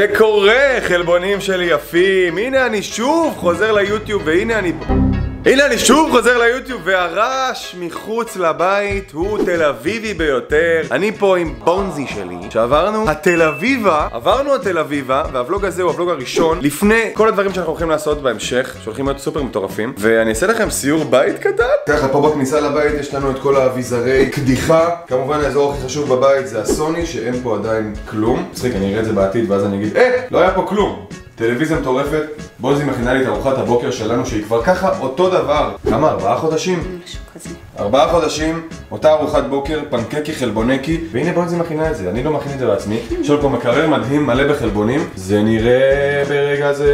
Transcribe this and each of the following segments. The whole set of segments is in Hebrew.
זה קורה, חלבונים שלי יפים, הנה אני שוב חוזר ליוטיוב והנה אני הנה אני שוב חוזר ליוטיוב והרעש מחוץ לבית הוא תל אביבי ביותר. אני פה עם בונזי שלי שעברנו התל אביבה עברנו התל אביבה והוולוג הזה הוא הוולוג הראשון לפני כל הדברים שאנחנו הולכים לעשות בהמשך שהולכים להיות סופר מטורפים. ואני אעשה לכם סיור בית קטן. ככה פה בכניסה לבית יש לנו את כל האביזרי קדיחה. כמובן האזור הכי חשוב בבית זה הסוני שאין פה עדיין כלום. מצחיק אני אראה את זה בעתיד ואז אני אגיד אה לא היה פה כלום טלוויזיה מטורפת, בוזי מכינה לי את ארוחת הבוקר שלנו שהיא כבר ככה אותו דבר כמה? ארבעה חודשים? משהו כזה. ארבעה חודשים, אותה ארוחת בוקר, פנקקי חלבונקי והנה בוזי מכינה את זה, אני לא מכין את זה בעצמי יש לנו פה מקרר מדהים מלא בחלבונים זה נראה ברגע זה...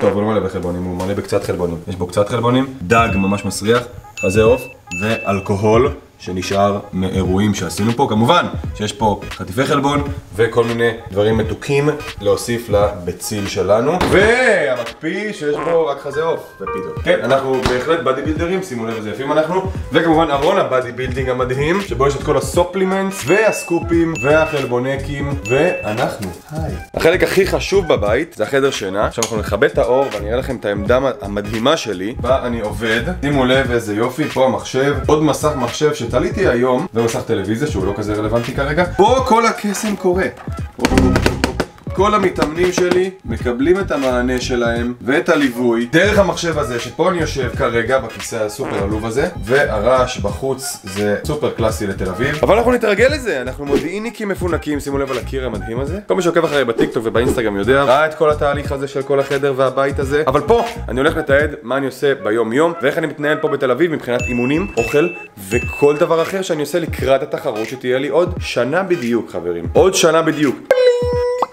טוב, הוא לא מלא בחלבונים, הוא מלא בקצת חלבונים יש בו קצת חלבונים, דג ממש מסריח, חזה עוף ואלכוהול שנשאר מאירועים שעשינו פה. כמובן שיש פה חטיפי חלבון וכל מיני דברים מתוקים להוסיף לביצים שלנו. והמקפיא שיש בו רק חזה עוף ופיתות. כן, אנחנו בהחלט בודי בילדרים, שימו לב איזה יפים אנחנו. וכמובן ארון ה bodybuilding המדהים, שבו יש את כל ה supplements והסקופים והחלבונקים ואנחנו. היי. החלק הכי חשוב בבית זה החדר שינה. עכשיו אנחנו נכבה את האור ואני אראה לכם את העמדה המדהימה שלי בה אני עובד. שימו לב איזה יופי, פה המחשב, עוד מסך מחשב שתליתי היום ומסך טלוויזיה שהוא לא כזה רלוונטי כרגע. פה כל הקסם קורה. כל המתאמנים שלי מקבלים את המענה שלהם ואת הליווי דרך המחשב הזה שפה אני יושב כרגע בכיסא הסופר עלוב הזה והרעש בחוץ זה סופר קלאסי לתל אביב. אבל אנחנו נתרגל לזה, אנחנו מודיעיניקים מפונקים שימו לב על הקיר המדהים הזה. כל מי שעוקב אחרי בטיקטוק ובאינסטגרם יודע ראה את כל התהליך הזה של כל החדר והבית הזה. אבל פה אני הולך לתעד מה אני עושה ביום יום ואיך אני מתנהל פה בתל אביב מבחינת אימונים, אוכל וכל דבר אחר שאני עושה לקראת התחרות שתהיה לי עוד שנה בדיוק חברים. עוד שנה בדיוק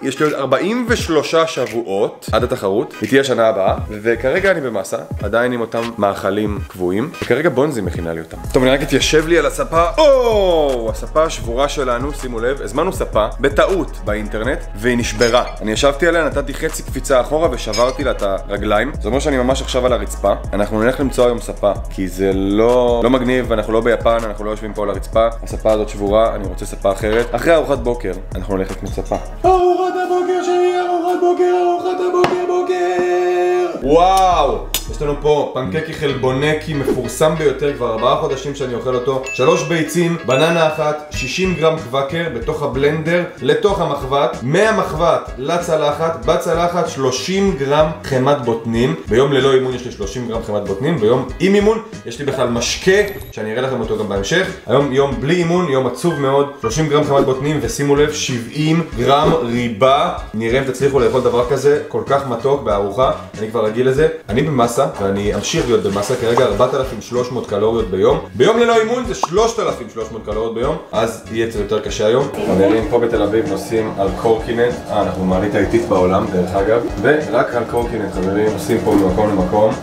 יש לי עוד 43 שבועות עד התחרות, היא תהיה שנה הבאה, וכרגע אני במסה, עדיין עם אותם מאכלים קבועים, וכרגע בונזי מכינה לי אותם. טוב, אני רק אתיישב לי על הספה, או, הספה השבורה שלנו, שימו לב, הזמנו ספה, בטעות, באינטרנט, והיא נשברה. אני ישבתי עליה, נתתי חצי קפיצה אחורה ושברתי לה את הרגליים, זה אומר שאני ממש עכשיו על הרצפה. אנחנו נלך למצוא היום ספה, כי זה לא, לא מגניב, אנחנו לא ביפן, אנחנו לא יושבים פה על הרצפה, הספה הזאת שבורה, אני רוצה ספה אחרת. אחרי ארוחת בוקר, אנחנו נלך לקנות ספה. ארוחת הבוקר שלי, ארוחת בוקר, ארוחת הבוקר, בוקר! וואו! יש לנו פה פנקקי חלבונקי מפורסם ביותר, כבר ארבעה חודשים שאני אוכל אותו. שלוש ביצים, בננה אחת, 60 גרם קוואקר בתוך הבלנדר, לתוך המחבת, מהמחבת לצלחת, בצלחת 30 גרם חמת בוטנים. ביום ללא אימון יש לי 30 גרם חמת בוטנים, ביום עם אימון יש לי בכלל משקה, שאני אראה לכם אותו גם בהמשך. היום יום בלי אימון, יום עצוב מאוד, 30 גרם חמת בוטנים, ושימו לב, 70 גרם ריבה. נראה אם תצליחו לאכול דבר כזה, כל כך מתוק בארוחה, אני כבר רגיל לזה. אני במסה, ואני אמשיך להיות במסה כרגע 4,300 קלוריות ביום. ביום ללא אימון זה 3,300 קלוריות ביום, אז יהיה קצת יותר קשה היום. חברים פה בתל אביב נוסעים על קורקינט, אה, אנחנו מעלית האיטית בעולם דרך אגב, ורק על קורקינט חברים, נוסעים פה ממקום למקום.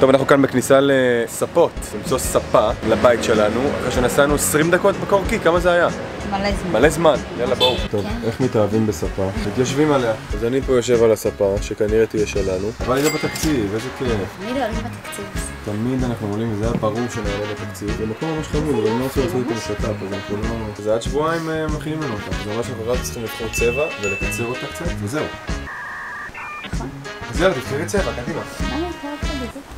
טוב, אנחנו כאן בכניסה לספות, למצוא ספה לבית שלנו, אחרי שנסענו 20 דקות בקורקי, כמה זה היה? מלא זמן. מלא זמן, יאללה בואו. טוב, איך מתאהבים בספה? מתיישבים עליה. אז אני פה יושב על הספה, שכנראה תהיה שלנו. אבל היא לא בתקציב, איזה כיף. תמיד עולים בתקציב. תמיד אנחנו עולים, וזה היה ברור שנעלה בתקציב. זה מקום ממש חמוד, אבל אני לא רוצה לעשות איתו משת"פ, אז אנחנו לא... זה עד שבועיים אה, מכינים לנו אותה. זה ממש אנחנו רק צריכים לבחור צבע ולקצר אותה קצת, וזהו. נכון. אז יאללה, תבחרי צבע, קדימה.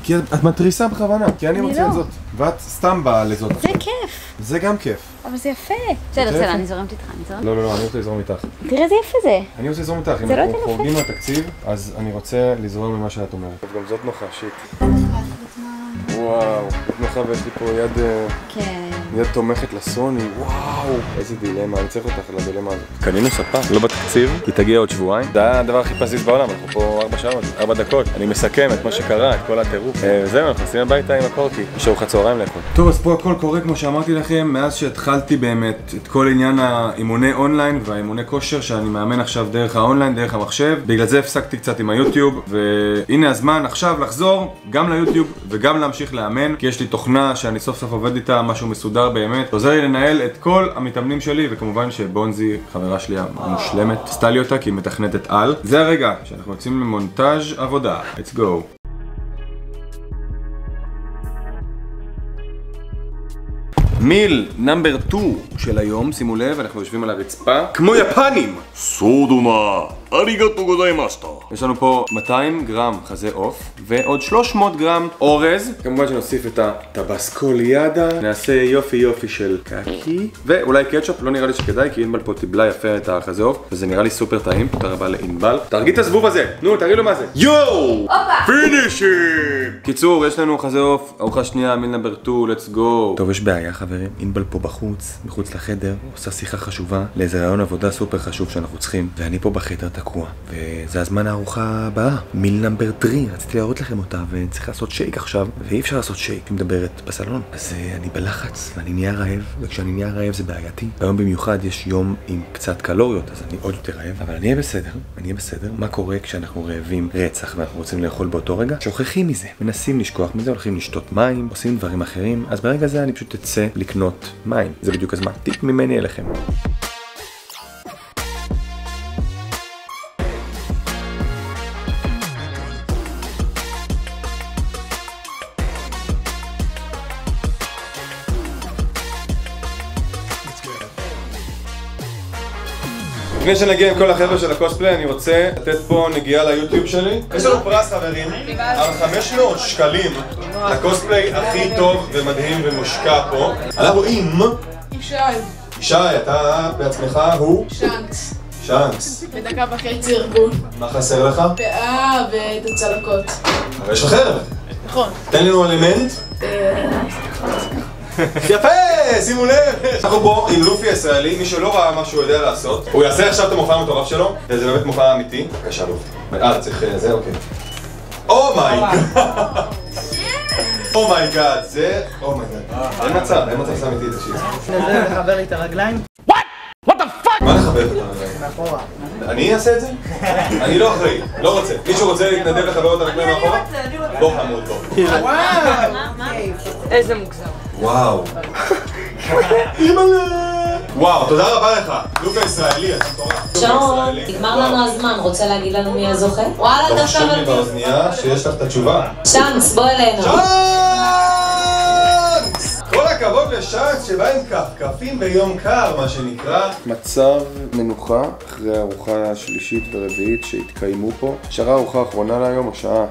כי את מתריסה בכוונה, כי אני רוצה לא. את זאת. ואת סתם באה לזאת זה. כיף. זה גם כיף. אבל זה יפה. בסדר? בסדר, אני זורמת איתך, אני זורמת. לא, לא, לא, אני רוצה לזרום איתך. תראה איזה יפה זה. אני רוצה לזרום איתך, אם לא אנחנו. חורגים מהתקציב, אז אני רוצה לזרום ממה שאת אומרת. גם זאת נוחה, shit. וואו, נוחה ויש לי פה יד, אה, כן. יד תומכת לסוני, וואו, איזה דילמה, אני צריך אותך לדילמה הזאת. קנינו ספה, לא בתקציב, היא תגיע עוד שבועיים. זה היה הדבר הכי פזיז בעולם, אנחנו פה ארבע שעות, ארבע דקות. אני מסכם את מה שקרה, את כל הטירוף. אה, זהו, אנחנו נכנסים הביתה עם הקורקי, יש ארוחת צהריים לאכול. טוב, אז פה הכל קורה כמו שאמרתי לכם, מאז שהתחלתי באמת את כל עניין האימוני אונליין והאימוני כושר שאני מאמן עכשיו דרך האונליין, דרך המחשב. בגלל זה הפסקתי קצת עם היוטיוב, והנה הזמן עכשיו לחזור גם ליוטיוב וגם להמשיך לאמן, כי יש לי תוכנה שאני סוף סוף עובד איתה, משהו מסודר באמת. עוזר לי לנהל את כל המתאמנים שלי, וכמובן שבונזי, חברה שלי המושלמת, עשתה לי אותה כי היא מתכנתת על. זה הרגע שאנחנו יוצאים למונטאז' עבודה. let's go. מיל נאמבר 2 של היום, שימו לב, אנחנו יושבים על הרצפה, כמו יפנים! סודונה, ありがとうございました. יש לנו פה 200 גרם חזה עוף, ועוד 300 גרם אורז. כמובן שנוסיף את הטבסקו לידה, נעשה יופי יופי של קקי, ואולי קטשופ, לא נראה לי שכדאי, כי ענבל פה טיבלה יפה את החזה עוף, וזה נראה לי סופר טעים, תודה רבה לענבל. תרגי את הזבוב הזה, נו, תראי לו מה זה. יואו! הופה! finish! קיצור, יש לנו חזה עוף, ארוחה שנייה, meal number 2, let's go. טוב, יש בעיה חברים, ענבל פה בחוץ, מחוץ לחדר, עושה שיחה חשובה. לאיזה רעיון עבודה סופר חשוב שאנחנו צריכים, ואני פה בחדר תקוע, וזה הזמן הארוחה הבאה, meal number 3, רציתי להראות לכם אותה, וצריך לעשות שייק עכשיו, ואי אפשר לעשות שייק, היא מדברת בסלון, אז אה, אני בלחץ, ואני נהיה רעב, וכשאני נהיה רעב זה בעייתי, היום במיוחד יש יום עם קצת קלוריות, אז אני עוד יותר רעב, אבל אני אהיה בסדר, אני אהיה בסדר, מה קורה כשאנחנו רעבים? רצח ואנחנו רוצים לאכול באותו רגע? שוכחים מזה, מנסים לשכוח מזה, הולכים לשתות מים, עושים דברים אחרים, אז ברגע זה אני פשוט אצא לקנות מים, זה בדיוק הזמן, טיפ ממני אליכם. לפני שנגיע עם כל החבר'ה של הקוספליי, אני רוצה לתת פה נגיעה ליוטיוב שלי. יש לנו פרס חברים, על 500 שקלים לקוספליי הכי טוב ומדהים ומושקע פה. אנחנו עם ישי, ישי, אתה בעצמך הוא שאנקס, שאנקס. בדקה וחצי ארגון, מה חסר לך? פאה ואת הצלקות. אבל יש לך חרב. נכון. תן לנו אלמנט. יפה! שימו לב! אנחנו פה עם לופי הישראלי, מי שלא ראה מה שהוא יודע לעשות הוא יעשה עכשיו את המופע המטורף שלו וזה באמת מופע אמיתי בבקשה לופי אה, צריך אה, זה? אוקיי אומייגאד! אומייגאד, זה... אומייגאד אין מצב, אין מצב אמיתי, תקשיב לזה לחבר לי את הרגליים? מה לחבר את הרגליים? מאחורה. אני אעשה את זה? אני לא אחראי, לא רוצה מישהו רוצה להתנדב לחבר את הרגליים מאחורה? בוא חמוד בוא איזה מוגזם. וואו. אימא'לה. וואו, תודה רבה לך. לוק הישראלי, אתה מטורף. שרון. נגמר לנו הזמן, רוצה להגיד לנו מי הזוכה? וואלה, דווקא שוב לי. באוזנייה שיש לך את התשובה. שאנס, בוא אלינו. שאנקס! כל הכבוד לשאנקס שבא עם כפכפים ביום קר, מה שנקרא. מצב מנוחה אחרי הארוחה השלישית ורביעית שהתקיימו פה. שרה הארוחה האחרונה להיום, השעה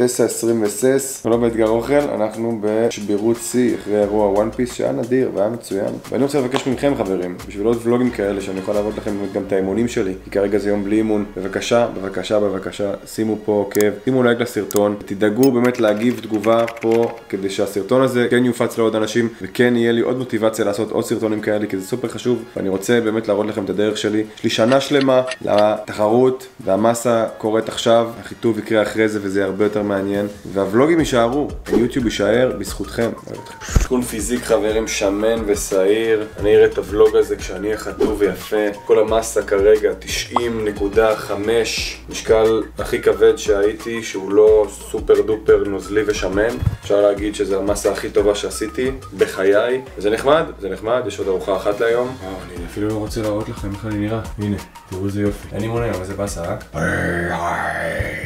9.26, ולוג אתגר אוכל, אנחנו בשבירות שיא אחרי אירוע וואן פיס שהיה נדיר והיה מצוין. ואני רוצה לבקש מכם חברים, בשביל עוד ולוגים כאלה שאני יכול להראות לכם גם את האימונים שלי, כי כרגע זה יום בלי אימון, בבקשה, בבקשה, בבקשה, שימו פה עוקב, שימו לייק לסרטון, תדאגו באמת להגיב תגובה פה, כדי שהסרטון הזה כן יופץ לעוד אנשים, וכן יהיה לי עוד מוטיבציה לעשות עוד סרטונים כאלה, כי זה סופר חשוב, ואני רוצה באמת להראות לכם את הדרך שלי. יש לי שנה שלמה לתחרות, והמסה קורית עכשיו, החיטוב יקרה אחרי זה וזה הרבה יותר מעניין, והוולוגים יישארו, היוטיוב יישאר בזכותכם. עדכון פיזיק חברים, שמן ושעיר, אני אראה את הוולוג הזה כשאני אהיה חטוב ויפה, כל המסה כרגע 90.5, משקל הכי כבד שהייתי, שהוא לא סופר דופר נוזלי ושמן, אפשר להגיד שזה המסה הכי טובה שעשיתי בחיי, וזה נחמד, זה נחמד, יש עוד ארוחה אחת להיום. וואו, אני אפילו לא רוצה להראות לכם איך אני נראה, הנה, תראו איזה יופי. אין אימון היום, איזה באסה, אה?